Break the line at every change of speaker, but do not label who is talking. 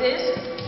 vocês